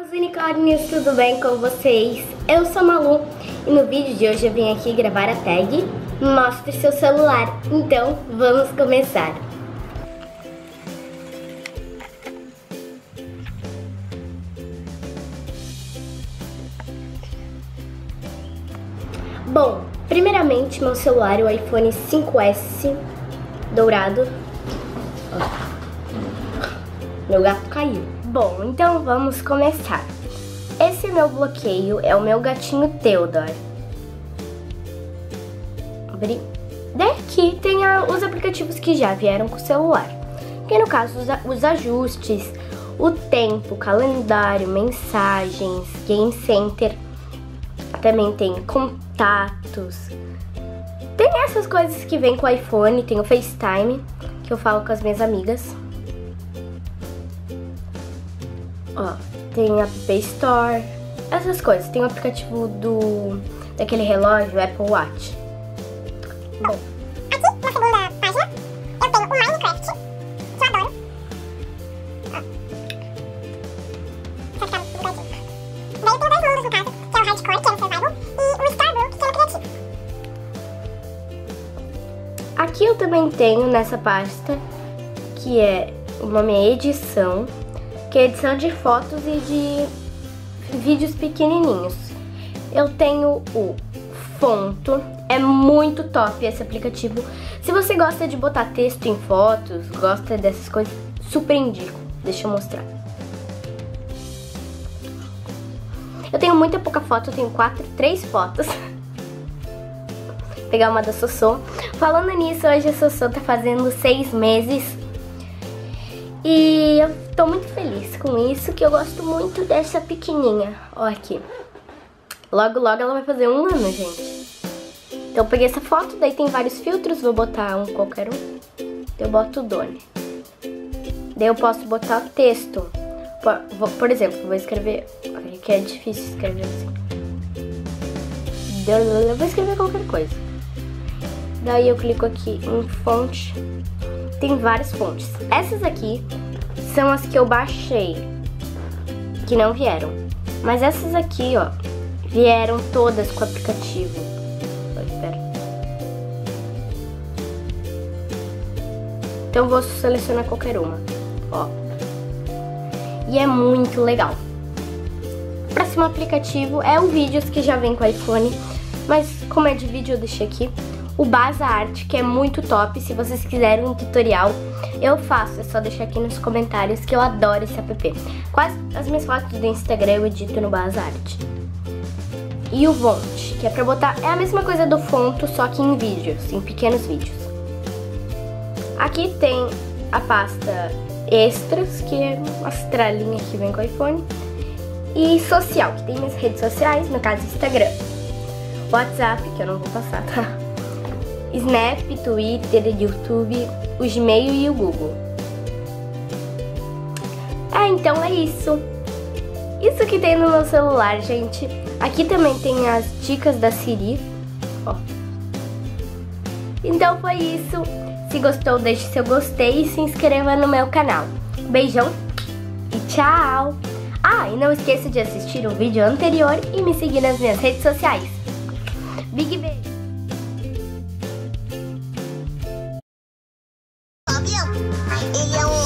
meus unicórnios, tudo bem com vocês? Eu sou a Malu e no vídeo de hoje eu vim aqui gravar a tag Mostre seu celular. Então, vamos começar. Bom, primeiramente meu celular é o iPhone 5S dourado. Meu gato caiu. Bom, então vamos começar. Esse meu bloqueio é o meu gatinho Theodore. Abri. Daqui tem a, os aplicativos que já vieram com o celular. Que no caso os, os ajustes, o tempo, calendário, mensagens, Game Center. Também tem contatos. Tem essas coisas que vem com o iPhone, tem o FaceTime, que eu falo com as minhas amigas. Ó, tem a App Store, essas coisas. Tem o aplicativo do daquele relógio Apple Watch. Bom, aqui na segunda página eu tenho o Minecraft, que eu adoro. Ó. Só ficar ligadinho. Daí tem dois mundos no caso, que é o Hardcore, que é Survival, e o Starbook, que é no Criativo. Aqui eu também tenho nessa pasta, que é o nome é edição, que é edição de fotos e de vídeos pequenininhos. Eu tenho o Fonto, é muito top esse aplicativo. Se você gosta de botar texto em fotos, gosta dessas coisas, super indico. Deixa eu mostrar. Eu tenho muita pouca foto, eu tenho quatro, três fotos. Vou pegar uma da Sossô. Falando nisso, hoje a Sossô tá fazendo seis meses. E eu tô muito feliz com isso, que eu gosto muito dessa pequenininha. Ó aqui. Logo, logo ela vai fazer um ano, gente. Então eu peguei essa foto, daí tem vários filtros, vou botar um qualquer um. Eu boto o Doni. Daí eu posso botar texto. Por, vou, por exemplo, vou escrever... Olha que é difícil escrever assim. Eu vou escrever qualquer coisa. Daí eu clico aqui em fonte. Tem várias fontes. Essas aqui são as que eu baixei, que não vieram. Mas essas aqui, ó, vieram todas com o aplicativo. Então vou selecionar qualquer uma, ó. E é muito legal. O próximo aplicativo é o Vídeos, que já vem com o iPhone. Mas como é de vídeo, eu deixei aqui o Baza Art, que é muito top. Se vocês quiserem um tutorial, eu faço. É só deixar aqui nos comentários que eu adoro esse app. Quase as minhas fotos do Instagram eu edito no Baza Art. E o Vont, que é pra botar... É a mesma coisa do Fonto, só que em vídeos, em pequenos vídeos. Aqui tem a pasta Extras, que é uma estrelinha que vem com o iPhone. E Social, que tem minhas redes sociais, no caso Instagram. WhatsApp, que eu não vou passar, tá? Snap, Twitter, YouTube, o Gmail e o Google. Ah, então é isso. Isso que tem no meu celular, gente. Aqui também tem as dicas da Siri. Ó. Então foi isso. Se gostou, deixe seu gostei e se inscreva no meu canal. Beijão e tchau! Ah, e não esqueça de assistir o vídeo anterior e me seguir nas minhas redes sociais. よ。はい、栄